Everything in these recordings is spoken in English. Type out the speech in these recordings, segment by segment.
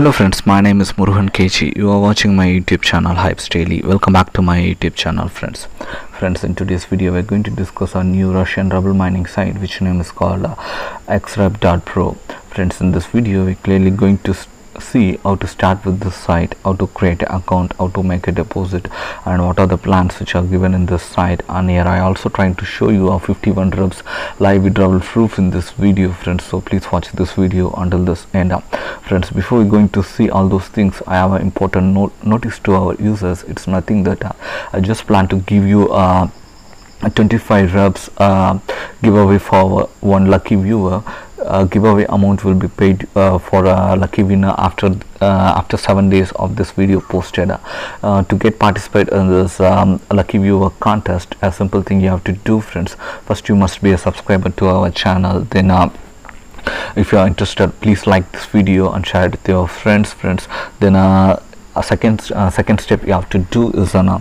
Hello friends, my name is Murugan Kechi. You are watching my YouTube channel Hyips Daily. Welcome back to my YouTube channel friends. Friends, in today's video we're going to discuss a new Russian ruble mining site which name is called uh, xrub.pro. Friends, in this video we're clearly going to see how to start with this site, how to create an account, how to make a deposit and what are the plans which are given in this site. And here I also trying to show you a 51 rubs live withdrawal proof in this video friends. So please watch this video until this end up. Friends before we going to see all those things I have an important note notice to our users. It's nothing that uh, I just plan to give you uh, a 25 rubs uh, giveaway for one lucky viewer uh, giveaway amount will be paid uh, for a lucky winner after uh, after seven days of this video posted. Uh, to get participate in this um, lucky viewer contest a simple thing you have to do friends. First you must be a subscriber to our channel. Then uh, if you are interested please like this video and share it with your friends friends. Then uh, a second second step you have to do is uh,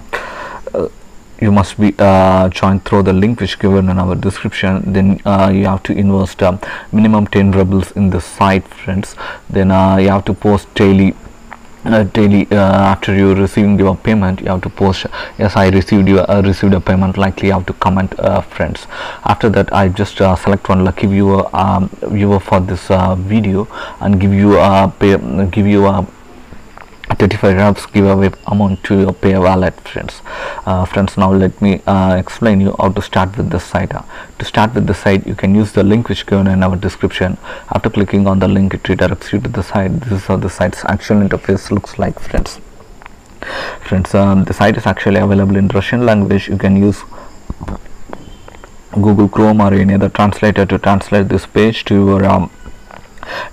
you must be uh, joined through the link which given in our description. Then uh, you have to invest um, minimum 10 rubles in the site friends. Then uh, you have to post daily uh, daily uh, after you receiving your payment you have to post yes i received your uh, received a payment likely you have to comment uh, friends. After that i just uh, select one lucky viewer um, viewer for this uh, video and give you a pay give you a 35 rubs giveaway amount to your pay wallet friends. Uh, friends now let me uh, explain you how to start with this site. Uh, to start with the site you can use the link which given in our description. After clicking on the link it redirects you to the site. This is how the site's actual interface looks like friends. Friends um, the site is actually available in russian language. You can use google chrome or any other translator to translate this page to your um,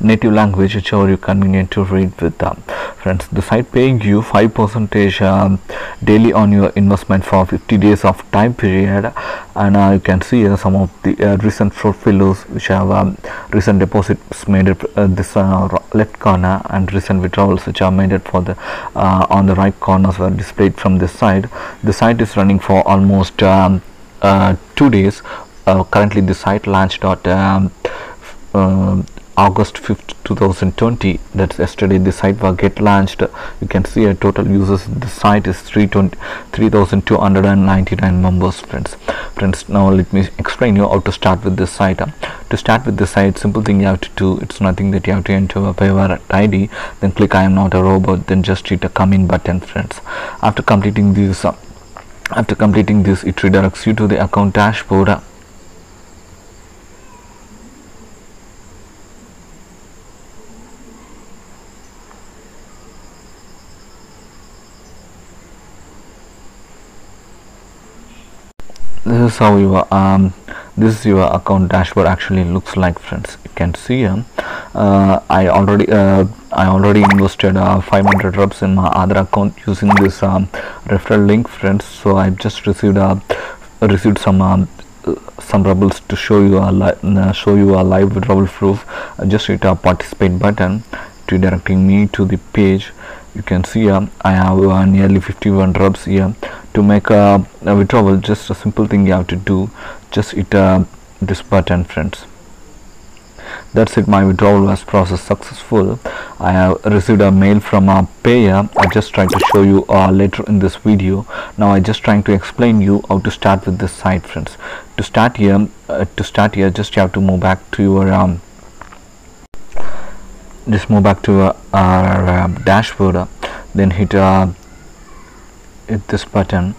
native language whichever you convenient to read with them. Friends the site paying you 5 percentage um, daily on your investment for 50 days of time period. And uh, you can see here some of the uh, recent portfolios which have um, recent deposits made at uh, this uh, left corner and recent withdrawals which are made for the uh, on the right corners were displayed from this side. The site is running for almost um, uh, two days. Uh, currently the site launched at um, um, August 5th 2020 that's yesterday the site will get launched. You can see a total users the site is 3299 members friends. Friends now let me explain you how to start with this site. To start with the site simple thing you have to do it's nothing that you have to enter a Payeer id then click i am not a robot then just hit a come in button friends. After completing this uh, after completing this it redirects you to the account dashboard this is how your um this is your account dashboard actually looks like friends. You can see um, uh, i already uh, i already invested uh, 500 rubs in my other account using this um, referral link friends. So i've just received uh, received some um, some rubles to show you a uh, show you a live withdrawal proof. Uh, just hit a participate button to directing me to the page. You can see um, I have uh, nearly 51 rubs here to make a, a withdrawal just a simple thing you have to do just hit uh, this button friends. That's it my withdrawal was processed successful. I have received a mail from a Payeer. I just trying to show you uh, later in this video. Now i just trying to explain you how to start with this site friends. To start here uh, to start here just you have to move back to your um, just move back to uh, our uh, dashboard. Then hit uh, hit this button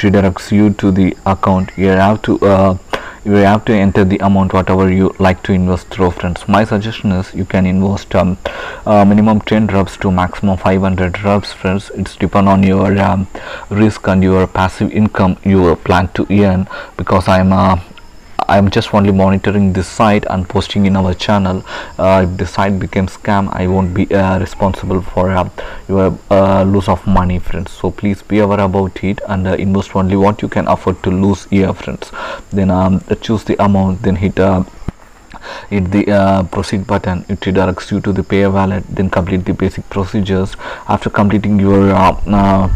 it redirects you to the account. You have to uh, you have to enter the amount whatever you like to invest through friends. My suggestion is you can invest um, uh, minimum 10 rubs to maximum 500 rubs friends. It's depend on your um, risk and your passive income you plan to earn. Because i'm uh, I'm just only monitoring this site and posting in our channel. Uh, if the site becomes scam, I won't be uh, responsible for your uh, loss of money, friends. So please be aware about it and invest only what you can afford to lose here, friends. Then um, choose the amount, then hit. Hit the uh, proceed button it redirects you to the pay wallet then complete the basic procedures after completing your uh, uh,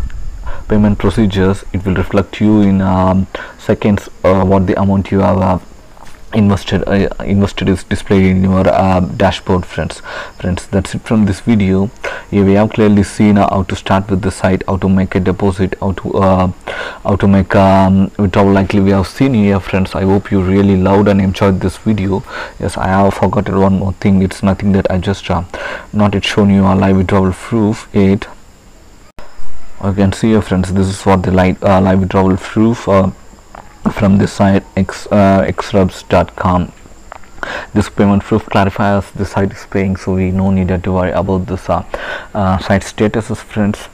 payment procedures it will reflect you in um, seconds uh, what the amount you have uh, invested uh, invested is displayed in your uh, dashboard friends. Friends that's it from this video. Here we have clearly seen uh, how to start with the site how to make a deposit how to uh, how to make um, withdrawal. Likely we have seen here friends. I hope you really loved and enjoyed this video. Yes i have forgotten one more thing. It's nothing that i just uh, not yet shown you a live withdrawal proof it you can see here friends this is what the live, uh, live withdrawal proof from this site x uh, this payment proof clarifies the site is paying so we no needed to worry about this uh, uh, site statuses friends.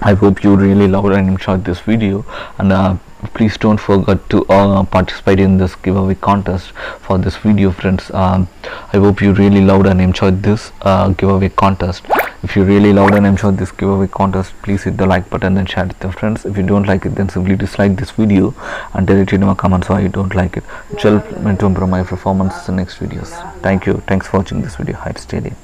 I hope you really loved and enjoyed this video and uh, please don't forget to uh, participate in this giveaway contest for this video friends. Um, i hope you really loved and enjoyed this uh, giveaway contest if you really loved and enjoyed this giveaway contest please hit the like button and share it with your friends. If you don't like it then simply dislike this video and tell it in my comments why you don't like it. Which will help me to improve my performance in the next videos. Thank you. Thanks for watching this video. Hype stadium